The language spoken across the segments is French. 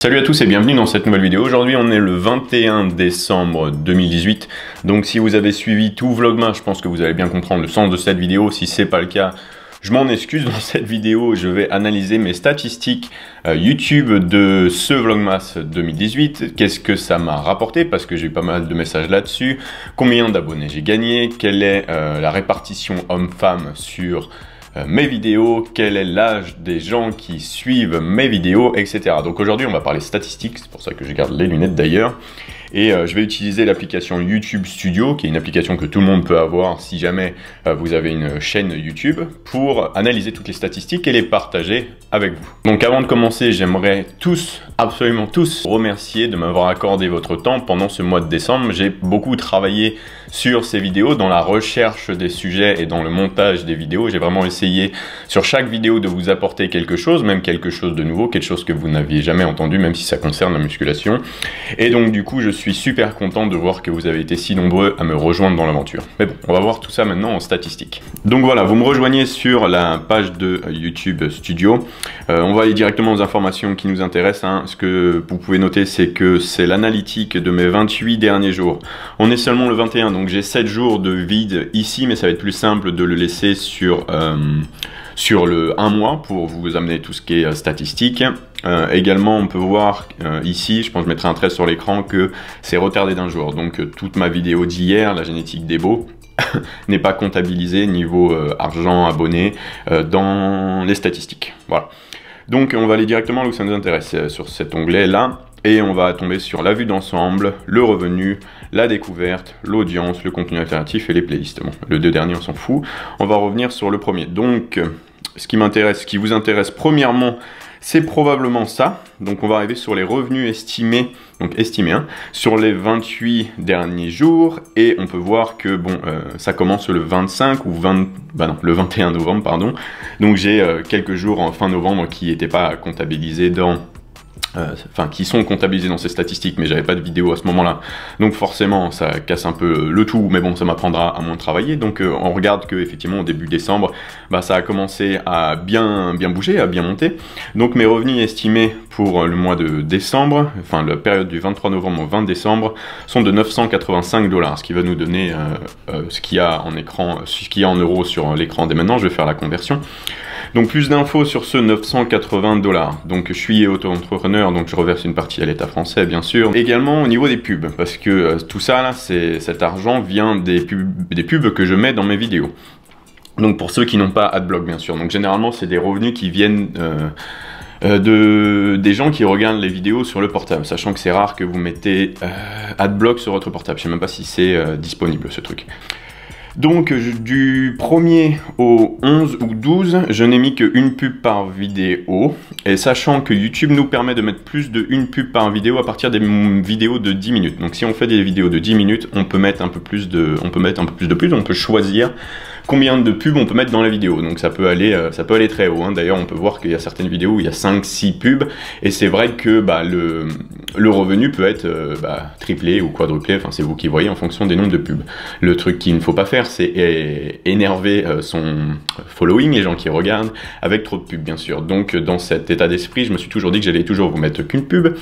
Salut à tous et bienvenue dans cette nouvelle vidéo. Aujourd'hui on est le 21 décembre 2018. Donc si vous avez suivi tout Vlogmas, je pense que vous allez bien comprendre le sens de cette vidéo. Si c'est pas le cas, je m'en excuse. Dans cette vidéo, je vais analyser mes statistiques euh, YouTube de ce Vlogmas 2018. Qu'est-ce que ça m'a rapporté? Parce que j'ai eu pas mal de messages là-dessus. Combien d'abonnés j'ai gagné? Quelle est euh, la répartition homme-femme sur mes vidéos, quel est l'âge des gens qui suivent mes vidéos, etc. Donc aujourd'hui, on va parler statistiques, c'est pour ça que je garde les lunettes d'ailleurs. Et euh, je vais utiliser l'application YouTube Studio, qui est une application que tout le monde peut avoir si jamais euh, vous avez une chaîne YouTube, pour analyser toutes les statistiques et les partager avec vous. Donc avant de commencer, j'aimerais tous, absolument tous, remercier de m'avoir accordé votre temps pendant ce mois de décembre. J'ai beaucoup travaillé sur ces vidéos, dans la recherche des sujets et dans le montage des vidéos. J'ai vraiment essayé sur chaque vidéo de vous apporter quelque chose, même quelque chose de nouveau, quelque chose que vous n'aviez jamais entendu, même si ça concerne la musculation. Et donc du coup, je suis super content de voir que vous avez été si nombreux à me rejoindre dans l'aventure. Mais bon, on va voir tout ça maintenant en statistiques. Donc voilà, vous me rejoignez sur la page de YouTube Studio. Euh, on va aller directement aux informations qui nous intéressent. Hein. Ce que vous pouvez noter, c'est que c'est l'analytique de mes 28 derniers jours. On est seulement le 21, donc j'ai 7 jours de vide ici, mais ça va être plus simple de le laisser sur... Euh, sur le 1 mois pour vous amener tout ce qui est euh, statistique. Euh, également, on peut voir ici, je pense que je mettrai un trait sur l'écran, que c'est retardé d'un jour. Donc toute ma vidéo d'hier, la génétique des beaux, n'est pas comptabilisée niveau argent abonné dans les statistiques. Voilà. Donc on va aller directement là où ça nous intéresse, sur cet onglet là. Et on va tomber sur la vue d'ensemble, le revenu, la découverte, l'audience, le contenu alternatif et les playlists. Bon, le deux derniers, on s'en fout. On va revenir sur le premier. Donc, ce qui m'intéresse, ce qui vous intéresse, premièrement, c'est probablement ça. Donc, on va arriver sur les revenus estimés, donc estimés, hein, sur les 28 derniers jours. Et on peut voir que, bon, euh, ça commence le 25 ou 20, bah non, le 21 novembre, pardon. Donc, j'ai euh, quelques jours en fin novembre qui n'étaient pas comptabilisés dans enfin qui sont comptabilisés dans ces statistiques, mais j'avais pas de vidéo à ce moment-là. Donc forcément, ça casse un peu le tout, mais bon, ça m'apprendra à moins travailler. Donc euh, on regarde que effectivement au début décembre, bah, ça a commencé à bien, bien bouger, à bien monter. Donc mes revenus estimés pour le mois de décembre, enfin la période du 23 novembre au 20 décembre, sont de 985 dollars, ce qui va nous donner euh, ce qu'il y a en écran, ce qu'il y a en euros sur l'écran dès maintenant. Je vais faire la conversion. Donc plus d'infos sur ce 980 dollars. Donc je suis auto-entrepreneur, donc je reverse une partie à l'État français bien sûr. Également au niveau des pubs, parce que euh, tout ça cet argent vient des pubs, que je mets dans mes vidéos. Donc pour ceux qui n'ont pas AdBlock bien sûr. Donc généralement c'est des revenus qui viennent euh, euh, de, des gens qui regardent les vidéos sur le portable, sachant que c'est rare que vous mettez AdBlock sur votre portable. Je sais même pas si c'est disponible ce truc. Donc du 1er au 11 ou 12, je n'ai mis qu'une pub par vidéo. Et sachant que YouTube nous permet de mettre plus de une pub par vidéo à partir des vidéos de 10 minutes. Donc si on fait des vidéos de 10 minutes, on peut mettre un peu plus de, on peut mettre un peu plus de pub, on peut choisir combien de pubs on peut mettre dans la vidéo. Donc ça peut aller, euh, ça peut aller très haut. Hein. D'ailleurs, on peut voir qu'il y a certaines vidéos où il y a 5-6 pubs. Et c'est vrai que bah, le, revenu peut être euh, bah, triplé ou quadruplé. Enfin, c'est vous qui voyez en fonction des nombres de pubs. Le truc qu'il ne faut pas faire, c'est énerver euh, son following, les gens qui regardent, avec trop de pubs, bien sûr. Donc dans cet état d'esprit, je me suis toujours dit que j'allais toujours vous mettre qu'une pub.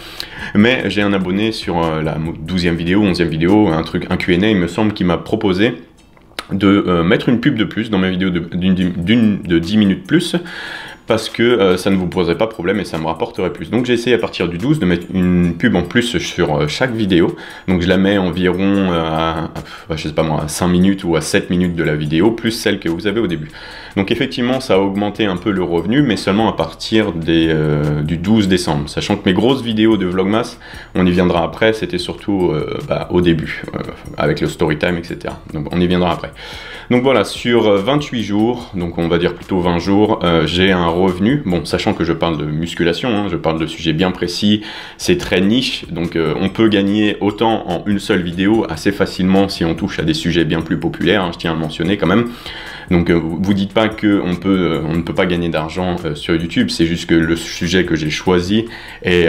Mais j'ai un abonné sur la 12e vidéo, 11e vidéo, un truc, un Q&A, il me semble, qui m'a proposé de euh, mettre une pub de plus dans mes vidéos de, de 10 minutes plus parce que euh, ça ne vous poserait pas problème et ça me rapporterait plus. Donc j'ai essayé à partir du 12 de mettre une pub en plus sur euh, chaque vidéo. Donc je la mets environ à, je sais pas à 5 minutes ou à 7 minutes de la vidéo, plus celle que vous avez au début. Donc effectivement ça a augmenté un peu le revenu, mais seulement à partir du 12 décembre. Sachant que mes grosses vidéos de Vlogmas, on y viendra après, c'était surtout bah, au début, avec le story time, etc. Donc on y viendra après. Donc voilà, sur 28 jours, donc on va dire plutôt 20 jours, euh, j'ai un revenu, bon, sachant que je parle de musculation, hein, je parle de sujets bien précis, c'est très niche, donc euh, on peut gagner autant en une seule vidéo assez facilement si on touche à des sujets bien plus populaires, hein, je tiens à le mentionner quand même. Donc euh, vous dites pas que peut, on ne peut pas gagner d'argent sur YouTube, c'est juste que le sujet que j'ai choisi est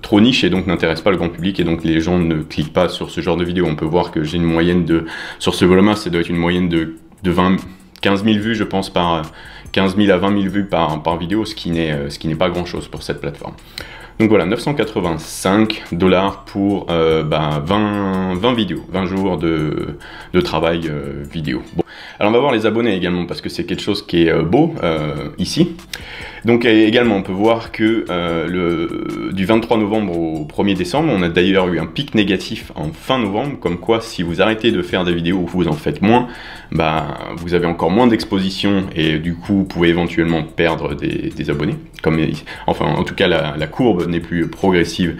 trop niche et donc n'intéresse pas le grand public et donc les gens ne cliquent pas sur ce genre de vidéo. On peut voir que j'ai une moyenne de, sur ce volume ça doit être une moyenne de de, 20, 15 000 vues, je pense, par, 15 000 à 20 000 vues par, par vidéo, ce qui n'est pas grand chose pour cette plateforme. Donc voilà, 985 dollars pour 20, euh, 20, bah, vidéos, 20 jours de, de travail euh, vidéo. Bon. Alors on va voir les abonnés également parce que c'est quelque chose qui est euh, beau ici. Donc également on peut voir que le, du 23 novembre au 1er décembre, on a d'ailleurs eu un pic négatif en fin novembre, comme quoi si vous arrêtez de faire des vidéos ou vous en faites moins, bah, vous avez encore moins d'exposition et du coup vous pouvez éventuellement perdre des, abonnés. Comme, enfin en tout cas la courbe n'est plus progressive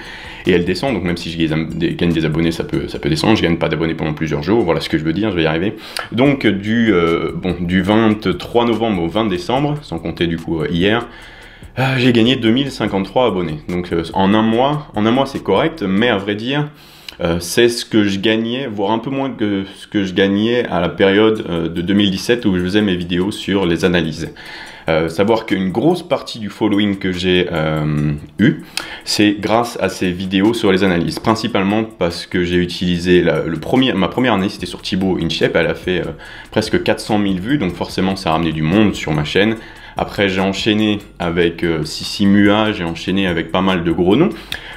et elle descend. Donc même si je gagne des abonnés, ça peut, ça peut descendre. Je gagne pas d'abonnés pendant plusieurs jours. Voilà ce que je veux dire, je vais y arriver. Donc du, euh, bon, du 23 novembre au 20 décembre, sans compter du coup euh, hier, euh, j'ai gagné 2053 abonnés. Donc en un mois, en un mois c'est correct, mais à vrai dire, c'est ce que je gagnais, voire un peu moins que ce que je gagnais à la période de 2017 où je faisais mes vidéos sur les analyses. Euh, savoir qu'une grosse partie du following que j'ai euh, eu, c'est grâce à ces vidéos sur les analyses. Principalement parce que j'ai utilisé ma première année, c'était sur Thibaut InShape, elle a fait euh, presque 400 000 vues, donc forcément ça a ramené du monde sur ma chaîne. Après, j'ai enchaîné avec euh, Sissi Mua, j'ai enchaîné avec pas mal de gros noms.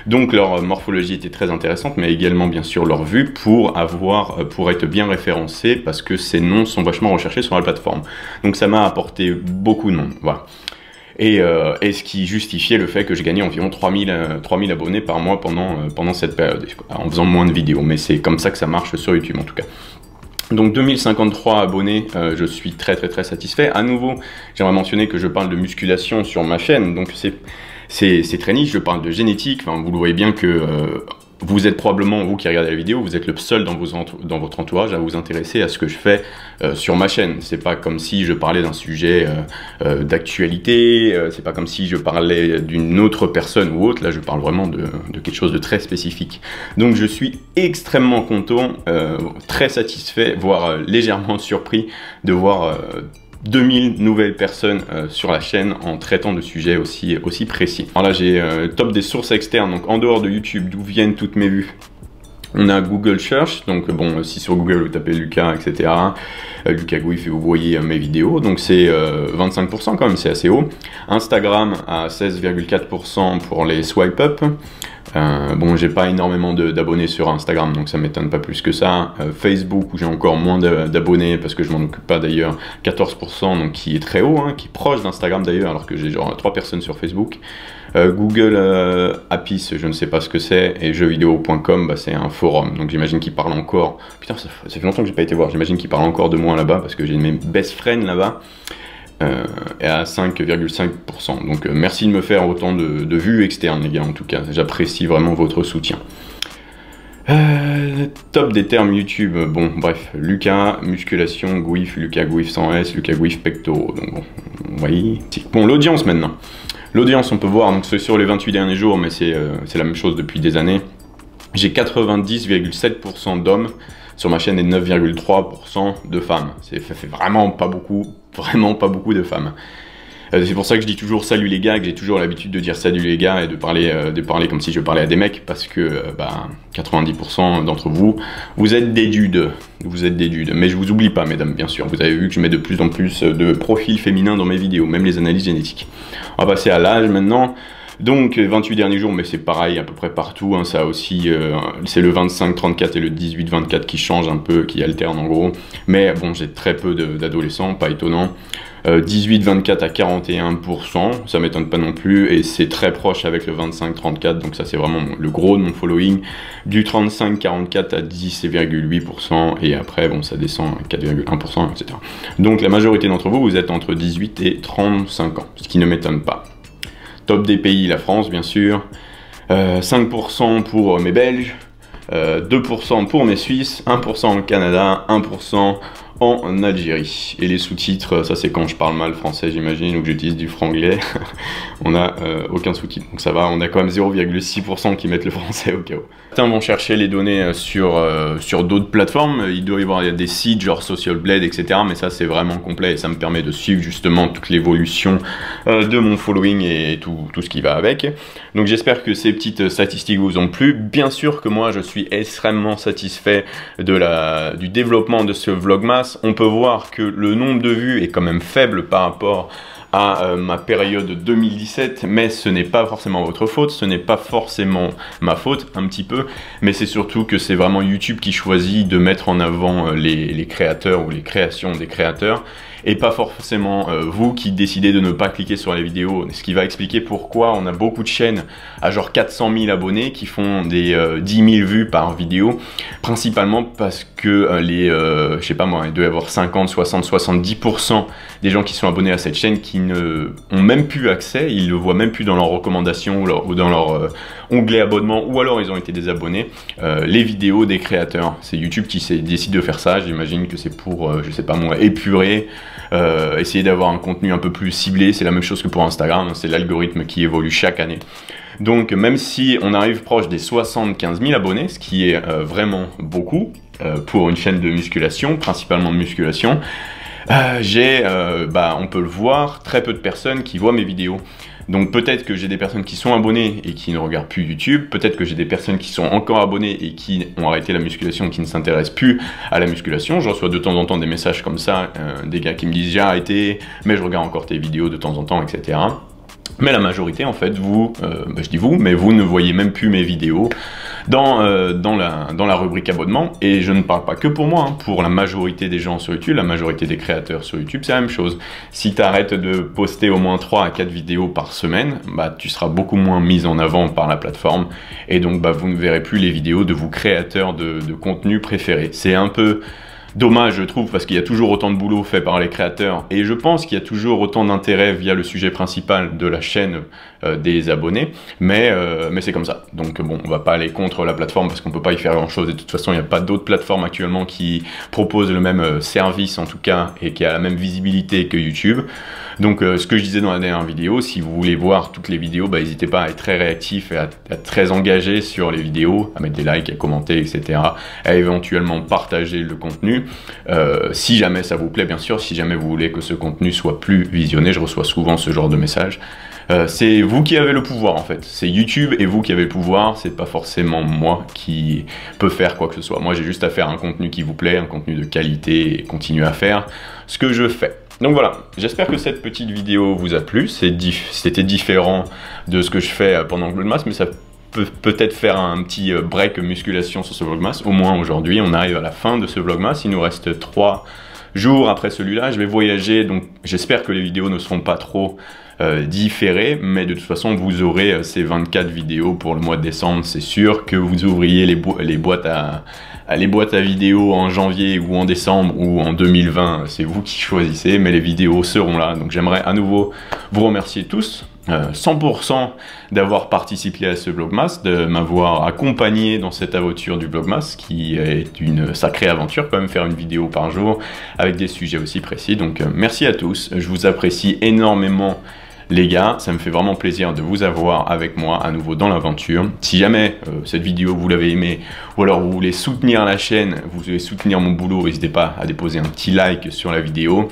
Donc leur morphologie était très intéressante, mais également bien sûr leur vue pour avoir, euh, pour être bien référencé, parce que ces noms sont vachement recherchés sur la plateforme. Donc ça m'a apporté beaucoup de noms. Voilà. Et, euh, et, ce qui justifiait le fait que je gagnais environ 3000, 3000 abonnés par mois pendant, pendant cette période, en faisant moins de vidéos. Mais c'est comme ça que ça marche sur YouTube en tout cas. Donc 2053 abonnés, euh, je suis très très très satisfait. À nouveau, j'aimerais mentionner que je parle de musculation sur ma chaîne, donc c'est c'est très niche, je parle de génétique, enfin, vous le voyez bien que euh, vous êtes probablement, vous qui regardez la vidéo, vous êtes le seul dans, votre entourage à vous intéresser à ce que je fais euh, sur ma chaîne. C'est pas comme si je parlais d'un sujet euh, euh, d'actualité, c'est pas comme si je parlais d'une autre personne ou autre, là je parle vraiment de, de, quelque chose de très spécifique. Donc je suis extrêmement content, très satisfait, voire légèrement surpris de voir 2000 nouvelles personnes euh, sur la chaîne en traitant de sujets aussi, précis. Alors là, j'ai euh, top des sources externes, donc en dehors de YouTube, d'où viennent toutes mes vues? On a Google Search, donc bon, si sur Google vous tapez Lucas, etc. Euh, Lucas Gouif et vous voyez mes vidéos, donc c'est 25% quand même, c'est assez haut. Instagram à 16,4% pour les swipe up. Euh, bon, j'ai pas énormément d'abonnés sur Instagram, donc ça m'étonne pas plus que ça. Euh, Facebook, où j'ai encore moins d'abonnés, parce que je m'en occupe pas d'ailleurs, 14%, donc qui est très haut, hein, qui est proche d'Instagram d'ailleurs, alors que j'ai genre 3 personnes sur Facebook. Euh, Google Apis, je ne sais pas ce que c'est, et jeuxvideo.com, bah, c'est un forum, donc j'imagine qu'ils parlent encore. Putain, ça, fait longtemps que j'ai pas été voir, j'imagine qu'ils parlent encore de moi là-bas, parce que j'ai mes best friends là-bas. Euh, est à 5,5%. Donc euh, merci de me faire autant de, vues externes les gars en tout cas, j'apprécie vraiment votre soutien. Euh, top des termes YouTube, bon bref, Lucas, musculation, Gouif, Lucas Gouif sans S, Lucas Gouif pectoraux, donc bon, voyez. Bon, l'audience maintenant. L'audience, on peut voir, donc c'est sur les 28 derniers jours, mais c'est la même chose depuis des années. J'ai 90,7% d'hommes sur ma chaîne et 9,3% de femmes. Fait vraiment pas beaucoup vraiment pas beaucoup de femmes. Euh, c'est pour ça que je dis toujours salut les gars, que j'ai toujours l'habitude de dire salut les gars et de parler, euh, comme si je parlais à des mecs, parce que euh, bah, 90% d'entre vous, vous êtes des dudes. Vous êtes des dudes. Mais je vous oublie pas, mesdames, bien sûr. Vous avez vu que je mets de plus en plus de profils féminins dans mes vidéos, même les analyses génétiques. On va passer à l'âge maintenant. Donc 28 derniers jours, mais c'est pareil à peu près partout. Hein, ça aussi, c'est le 25-34 et le 18-24 qui changent un peu, qui alternent en gros. Mais bon, j'ai très peu d'adolescents, pas étonnant. 18-24 à 41%, ça m'étonne pas non plus, et c'est très proche avec le 25-34, donc ça c'est vraiment le gros de mon following. Du 35-44 à 10,8%, et après bon ça descend à 4,1%, etc. Donc la majorité d'entre vous, vous êtes entre 18 et 35 ans, ce qui ne m'étonne pas. Top des pays, la France bien sûr. 5% euh, pour mes Belges, 2% euh, pour mes Suisses, 1% au Canada, 1% en Algérie. Et les sous-titres, ça c'est quand je parle mal français j'imagine, ou que j'utilise du franglais. on a euh, aucun sous-titre, donc ça va, on a quand même 0,6% qui mettent le français au cas où. Certains vont chercher les données euh, sur, euh, sur d'autres plateformes, il doit y avoir des sites genre Social Blade, etc. Mais ça c'est vraiment complet et ça me permet de suivre justement toute l'évolution de mon following et tout, tout ce qui va avec. Donc j'espère que ces petites statistiques vous ont plu. Bien sûr que moi je suis extrêmement satisfait de la, du développement de ce Vlogmas, on peut voir que le nombre de vues est quand même faible par rapport euh, ma période 2017, mais ce n'est pas forcément votre faute, ce n'est pas forcément ma faute, un petit peu, mais c'est surtout que c'est vraiment YouTube qui choisit de mettre en avant euh, les créateurs ou les créations des créateurs, et pas forcément euh, vous qui décidez de ne pas cliquer sur les vidéos. Ce qui va expliquer pourquoi on a beaucoup de chaînes à genre 400 000 abonnés qui font des 10 euh, 000 vues par vidéo, principalement parce que les, je sais pas moi, il doit y avoir 50, 60, 70% des gens qui sont abonnés à cette chaîne qui ne ont même plus accès, ils le voient même plus dans leurs recommandations ou, dans leur onglet abonnement ou alors ils ont été désabonnés, les vidéos des créateurs. C'est YouTube qui décide de faire ça, j'imagine que c'est pour, je sais pas moi, épurer euh, essayer d'avoir un contenu un peu plus ciblé, c'est la même chose que pour Instagram, c'est l'algorithme qui évolue chaque année. Donc même si on arrive proche des 75 000 abonnés, ce qui est euh, vraiment beaucoup euh, pour une chaîne de musculation, principalement de musculation, j'ai, bah, on peut le voir, très peu de personnes qui voient mes vidéos. Donc peut-être que j'ai des personnes qui sont abonnées et qui ne regardent plus YouTube, peut-être que j'ai des personnes qui sont encore abonnées et qui ont arrêté la musculation, qui ne s'intéressent plus à la musculation. Je reçois de temps en temps des messages comme ça, euh, des gars qui me disent j'ai arrêté, mais je regarde encore tes vidéos de temps en temps, etc. Mais la majorité, en fait, vous, euh, bah, je dis vous, mais vous ne voyez même plus mes vidéos dans, euh, la rubrique abonnement. Et je ne parle pas que pour moi, hein. pour la majorité des gens sur YouTube, la majorité des créateurs sur YouTube, c'est la même chose. Si tu arrêtes de poster au moins 3 à 4 vidéos par semaine, bah, tu seras beaucoup moins mis en avant par la plateforme. Et donc, bah, vous ne verrez plus les vidéos de vos créateurs de, de contenu préférés. C'est un peu dommage, je trouve, parce qu'il y a toujours autant de boulot fait par les créateurs. Et je pense qu'il y a toujours autant d'intérêt via le sujet principal de la chaîne euh, des abonnés. Mais, euh, mais c'est comme ça. Donc bon, on va pas aller contre la plateforme parce qu'on peut pas y faire grand chose. Et de toute façon, il n'y a pas d'autres plateformes actuellement qui proposent le même euh, service, en tout cas, et qui a la même visibilité que YouTube. Donc ce que je disais dans la dernière vidéo, si vous voulez voir toutes les vidéos, bah, n'hésitez pas à être très réactif et à, être très engagé sur les vidéos, à mettre des likes, à commenter, etc. À éventuellement partager le contenu. Euh, si jamais ça vous plaît, bien sûr, si jamais vous voulez que ce contenu soit plus visionné, je reçois souvent ce genre de messages. Euh, c'est vous qui avez le pouvoir en fait. C'est YouTube et vous qui avez le pouvoir. C'est pas forcément moi qui peut faire quoi que ce soit. Moi, j'ai juste à faire un contenu qui vous plaît, un contenu de qualité et continuer à faire ce que je fais. Donc voilà, j'espère que cette petite vidéo vous a plu. C'était différent de ce que je fais pendant le Mass, mais ça peut peut-être faire un petit euh, break musculation sur ce vlogmas. Au moins aujourd'hui, on arrive à la fin de ce vlogmas. Il nous reste trois jours après celui-là. Je vais voyager, donc j'espère que les vidéos ne seront pas trop euh, différées, mais de toute façon, vous aurez euh, ces 24 vidéos pour le mois de décembre. C'est sûr que vous ouvriez les boîtes à les boîtes à vidéos en janvier ou en décembre ou en 2020, c'est vous qui choisissez, mais les vidéos seront là. Donc j'aimerais à nouveau vous remercier tous 100% euh, d'avoir participé à ce Vlogmas, de m'avoir accompagné dans cette aventure du Vlogmas, qui est une sacrée aventure, quand même faire une vidéo par jour avec des sujets aussi précis. Donc euh, merci à tous, je vous apprécie énormément les gars, ça me fait vraiment plaisir de vous avoir avec moi à nouveau dans l'aventure. Si jamais euh, cette vidéo vous l'avez aimée ou alors vous voulez soutenir la chaîne, vous voulez soutenir mon boulot, n'hésitez pas à déposer un petit like sur la vidéo.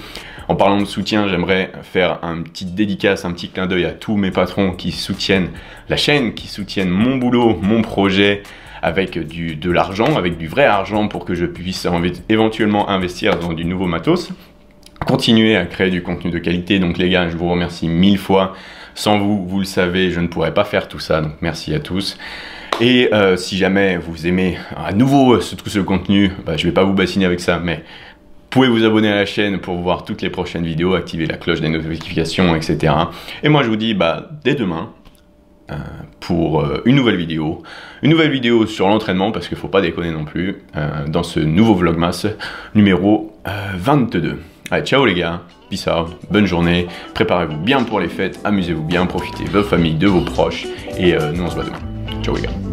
En parlant de soutien, j'aimerais faire un petit dédicace, un petit clin d'œil à tous mes patrons qui soutiennent la chaîne, qui soutiennent mon boulot, mon projet avec de l'argent, avec du vrai argent pour que je puisse éventuellement investir dans du nouveau matos. Continuer à créer du contenu de qualité. Donc les gars, je vous remercie mille fois. Sans vous, vous le savez, je ne pourrais pas faire tout ça. Donc merci à tous. Et euh, si jamais vous aimez à nouveau tout ce contenu, bah, je ne vais pas vous bassiner avec ça, mais pouvez vous abonner à la chaîne pour voir toutes les prochaines vidéos, activer la cloche des notifications, etc. Et moi je vous dis bah, dès demain euh, pour euh, une nouvelle vidéo. Une nouvelle vidéo sur l'entraînement parce qu'il ne faut pas déconner non plus euh, dans ce nouveau Vlogmas numéro 22. Allez, ciao les gars, peace bonne journée, préparez-vous bien pour les fêtes, amusez-vous bien, profitez de vos familles, de vos proches et nous on se voit demain. Ciao les gars.